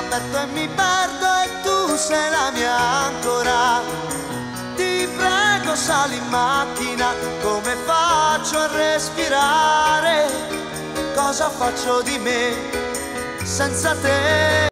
ammetto e mi perdo e tu sei la mia ancora. Ti prego sali in macchina, come faccio a respirare? Cosa faccio di me senza te?